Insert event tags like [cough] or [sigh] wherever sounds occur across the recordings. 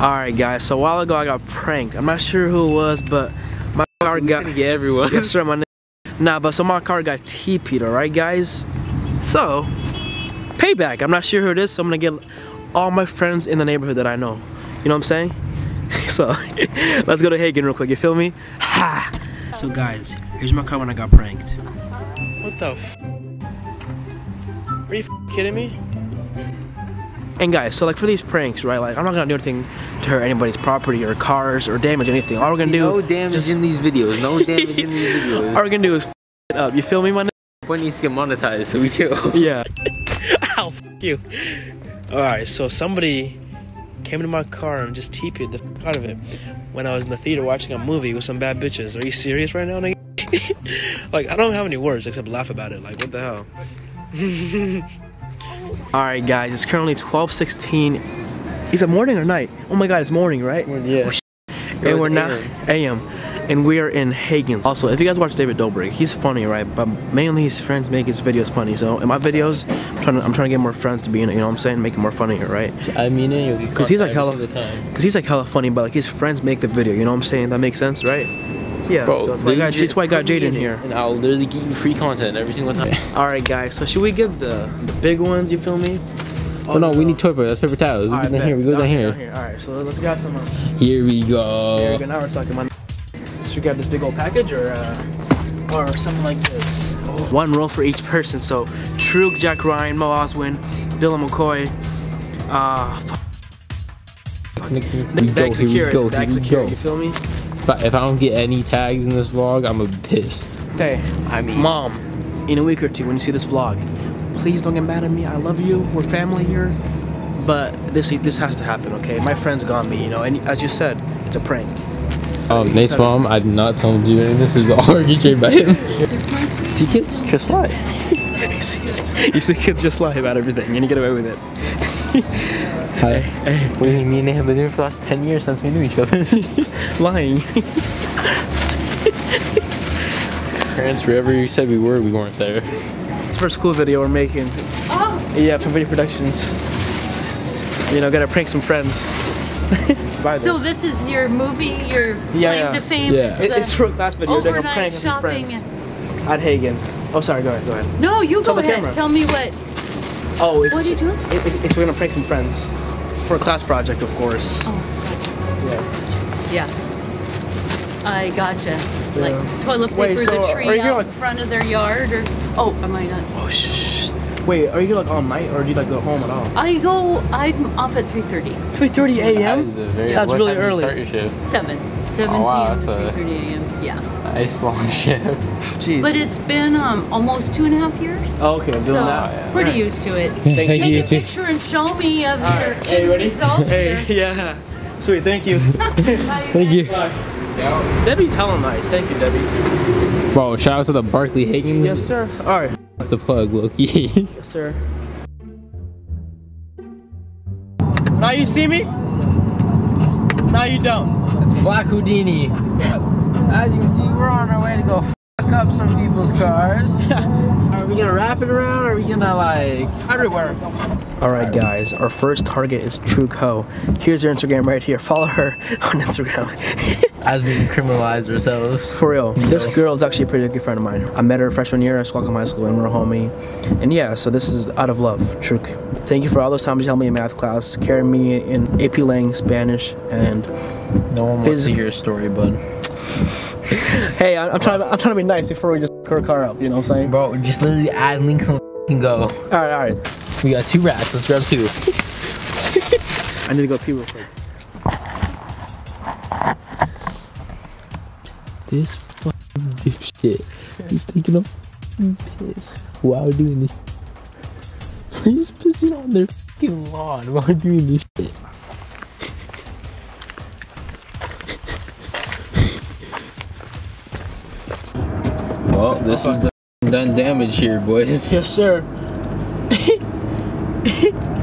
Alright guys, so a while ago I got pranked. I'm not sure who it was, but my car got get everyone. Yes sir, my. Nah, but so my car got TP'd, alright guys? So, payback. I'm not sure who it is, so I'm gonna get all my friends in the neighborhood that I know. You know what I'm saying? [laughs] so, [laughs] let's go to Haggen real quick, you feel me? Ha! So guys, here's my car when I got pranked. What the f Are you f kidding me? And guys, so like for these pranks, right? Like I'm not gonna do anything to hurt anybody's property or cars or damage anything. All we're gonna do No damage just- in these videos. No [laughs] damage in these videos. all we're gonna do is f it up. You feel me, my Point needs to get monetized, so we chill. [laughs] Yeah. [laughs] Ow, f you. Alright, so somebody came into my car and just TP'd the f out of it when I was in the theater watching a movie with some bad bitches. Are you serious right now, nigga? like, I don't have any words except laugh about it. Like, what the hell? Alright, guys, it's currently 12.16. Is it morning or night? Oh my god, it's morning, right? Yeah. Oh, and we're not AM. And we are in Haggen's. Also, if you guys watch David Dobrik, he's funny, right? But mainly his friends make his videos funny. So in my videos, I'm trying to, I'm trying to get more friends to be in it. You know what I'm saying? Make it more funnier, right? I mean it. You'll get 'Cause he's like hella- every single time. Because he's like hella funny, but like his friends make the video. You know what I'm saying? That makes sense, right? Yeah. so that's why I got, that's why I got Jaden here. And I'll literally get you free content every single time. [laughs] All right, guys. So should we get the the big ones? You feel me? Oh no, we need toy paper. That's paper towels. We go right, down here. We go down here. All right. So let's grab some. uh, Here we Here we go. go. Now we're talking. My should we grab this big old package or uh, or something like this? One roll for each person. So True, Jack Ryan, Mo Oswin, Dylan McCoy, uh, Nick, here go. Bag Here we Security. go. Bag Here we Security. go. You feel me? If I, if I don't get any tags in this vlog, I'm a piss. Hey, I mean, mom, in a week or two when you see this vlog, please don't get mad at me. I love you. We're family here. But this this has to happen, okay? My friends got me, you know, and as you said, it's a prank. um, Nate's mom, I did not tell him to do anything. This is all orchestrated by him. See, kids, just lie. [laughs] you see kids just lie about everything and you get away with it. Hi. What do you mean? Me and Nate have been here for the last 10 years since we knew each other. [laughs] Lying. [laughs] Parents, wherever you said we were, we weren't there. It's the first cool video we're making. Oh, Yeah, for Video Productions. You know, gotta prank some friends. [laughs] Bye so this is your movie, your Yeah, claim yeah. to fame? Yeah. It- it's for a class video. We're doing a overnight prank with some shopping. friends. At Haggen. Oh, sorry, go ahead, go ahead. No, you Tell go ahead. camera. Tell me what. Oh, it's, What are you doing? It, it- it's we're gonna prank some friends. For a class project, of course. Oh, Yeah. yeah. I gotcha. Yeah. Like toilet Wait, paper so the are tree you out like- in front of their yard, or oh, am I not? Oh, shh. Wait, are you like all night or do you like go home at all? I go. I'm off at 3:30. 3.30 a.m.? is a That's what really time you early. Start your shift. Seven. 7 Oh, wow, p.m. a- 3:30 a.m. Yeah. Nice long [laughs] shift. Jeez. But it's been um almost two and a half years. Oh, okay, I'm doing so that. yeah. pretty Alright. used to it. Thank Take you. a picture and show me of your Alright, hey, end ready? result Hey, here. [laughs] yeah. Sweet, thank you. [laughs] Thank you. Bye. Debbie's hella nice. Thank you, Debbie. Bro, shout out to the Barkley Haggen. Yes, sir. All right. That's the plug, Loki. Yes, sir. Now you see me? Now you don't. Black Houdini. As you can see, we're on our way to go fuck up some people's cars. [laughs] are we gonna wrap it around or are we gonna like Everywhere. All right, guys. Our first target is True Co. Here's her Instagram right here. Follow her [laughs] on Instagram. [laughs] as we criminalize ourselves? For real. This girl is actually a pretty good friend of mine. I met her freshman year at Squalicum High School and we're a homie. And yeah, so this is out of love. True. Thank you for all those times you helped me in math class, carrying me in AP Lang, Spanish, and No one wants to hear your story, bud. Hey, I- I'm trying. I'm trying to be nice before we just her car up. You know what I'm saying? Bro, just literally add links and can go. All right, all right. We got two rats, let's grab two. I need to go pee real quick. This fucking dipshit is taking a piss while doing this. [laughs] He's pissing on their fucking lawn while doing this shit. This is the done damage here, boys. Yes, sir. [laughs]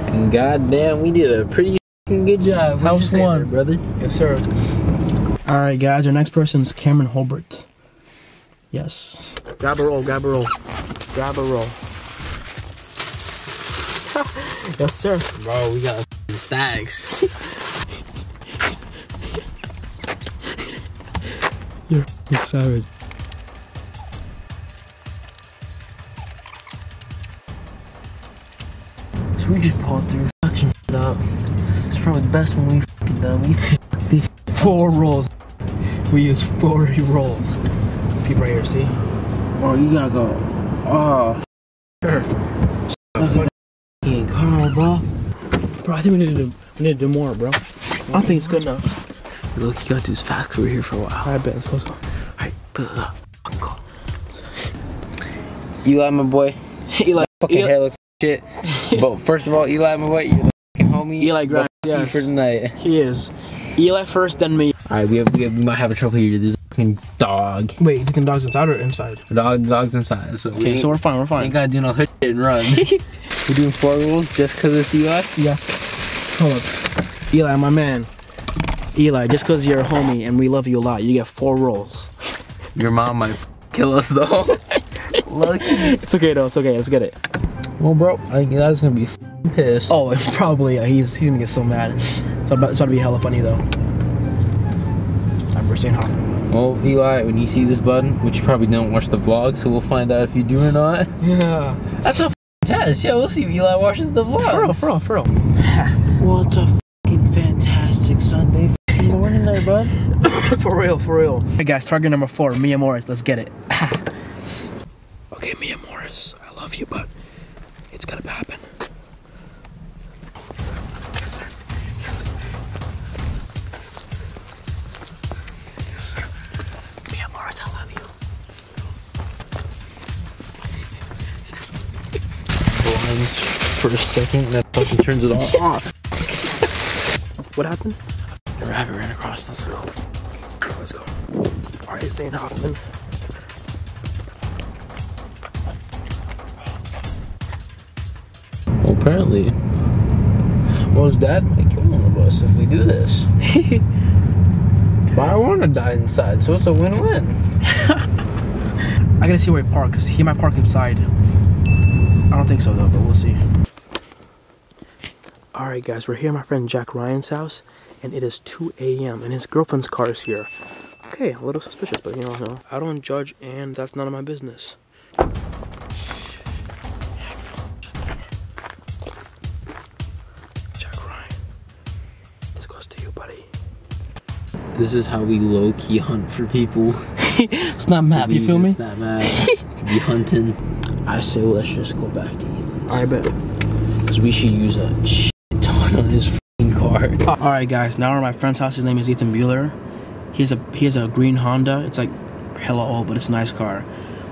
and goddamn, we did a pretty good job. House one, there, brother. Yes, sir. All right, guys. Our next person is Cameron Holbert. Yes. Grab a roll. Grab a roll. Grab a roll. [laughs] yes, sir. Bro, we got stacks. [laughs] You're savage. We just pulled through fucking shit up. It's probably the best one we fucking done. We [laughs] these four rolls. We used 40 [laughs] rolls. People right here, see? Oh, you gotta go. Oh, Sure. fucking car, bro. Bro, I think we need to do, we need to do more, bro. I think it's good enough. Look, you gotta do this fast because we're here for a while. Alright, bet. Let's go. Alright, fucking go. Eli, my boy. Eli, Fucking Eli- hair looks shit. but first of all, Eli, my boy, you're the fucking homie. Eli Grimes, But fuck you yes. for tonight. he is. Eli first, then me. Alright, we, have, we, have, we might have a trouble here. This fucking dog. Wait, you think dog's inside or inside? The dog, the dog's inside. So we Okay, ain't, so we're fine, we're fine. ain't gotta do no hit and run. [laughs] we're doing four rules just because it's Eli. Yeah. Hold up. Eli, my man. Eli, just because you're a homie and we love you a lot, you get four rolls. Your mom might kill us though. [laughs] Lucky. It's okay though, it's okay, let's get it. Well, bro, I think Eli's gonna be f***ing pissed. Oh, it's [laughs] probably, uh, he's, he's gonna get so mad. It's about, it's about to be hella funny though. I'm saying how. Well, Eli, when you see this button, which you probably don't watch the vlog, so we'll find out if you do or not. Yeah. That's a test. Yeah, we'll see if Eli watches the vlog. For real, for real, for real. [laughs] What a fucking fantastic Sunday morning there, bud. [laughs] for real, for real. Hey guys, target number four, Mia Morris. Let's get it. okay, Mia Morris, I love you, but it's gonna happen. Yes, sir. Yes, sir. Yes, sir. Mia Morris, I love you. Blinds for a second, that fucking turns it all [laughs] off. What happened? The rabbit ran across us. Let's go. All right, Zane Hoffman. Apparently, well, his dad might kill one of us if we do this. [laughs] but I want to die inside, so it's a win-win. [laughs] I gotta see where he parked, because he might park inside. I don't think so though, but we'll see. Alright guys, we're here at my friend Jack Ryan's house, and it is 2 a.m. and his girlfriend's car is here. Okay, a little suspicious, but you know, no, I don't judge and that's none of my business. This is how we low-key hunt for people. [laughs] Snap map, you feel me? Snap map. be hunting. I say let's just go back to Ethan. Alright, bet. Because we should use a shit ton on his f***ing car. [laughs] All right, guys. Now we're at my friend's house. His name is Ethan Bueller. He has a he has a green Honda. It's like hella old, but it's a nice car.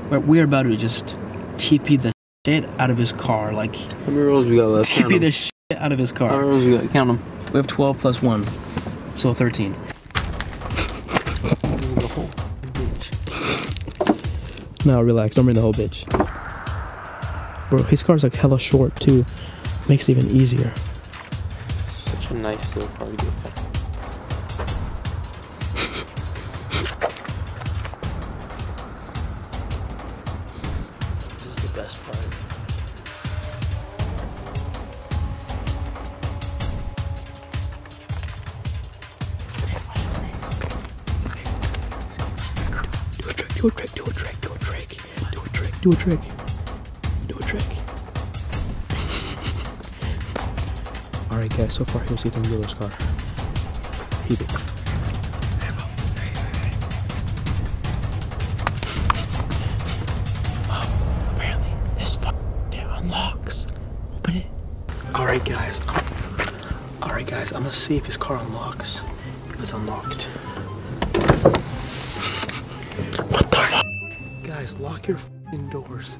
We're, we're about to just TP the shit out of his car. Like How many rolls we got left? TP the shit out of his How car. many rolls we got? Count them. We have 12 plus one, so 13. No, relax. Don't bring the whole bitch. Bro, his car's like hella short too. Makes it even easier. Such a nice little car to get. [laughs] This is the best part. Do a trick, do a trick, do a trick, do a trick, do a trick, do a trick, [laughs] do a trick. Alright guys, so far here's Ethan Bueller's car. Heat it. Oh, apparently, this unlocks. Open it. Alright guys, alright guys, I'm gonna see if his car unlocks. If it's unlocked. What the fuck? Guys, lock your fing doors.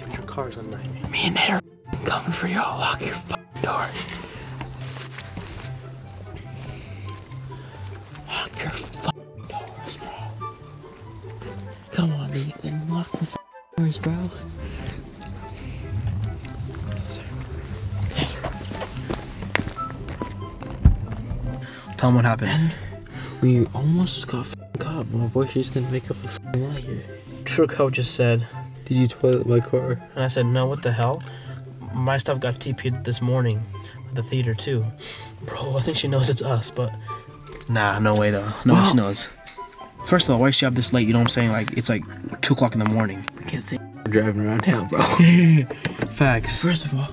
If your car's unlocked. Me and Nate are f***ing coming for y'all. Lock your door. Lock your doors, bro. Come on, Ethan. Lock the doors, bro. Tell him what happened. We almost got caught. My boy, she's gonna make up a lie here. Truco just said, Did you toilet my car? and I said, no, what the hell? My stuff got TP'd this morning at the theater too. Bro, I think she knows it's us, but nah, no way though. No she knows. First of all, why is she up this late? You know what I'm saying? Like it's like two o'clock in the morning. I can't see. we're driving around town, bro. [laughs] Facts. First of all,